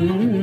mm-hmm.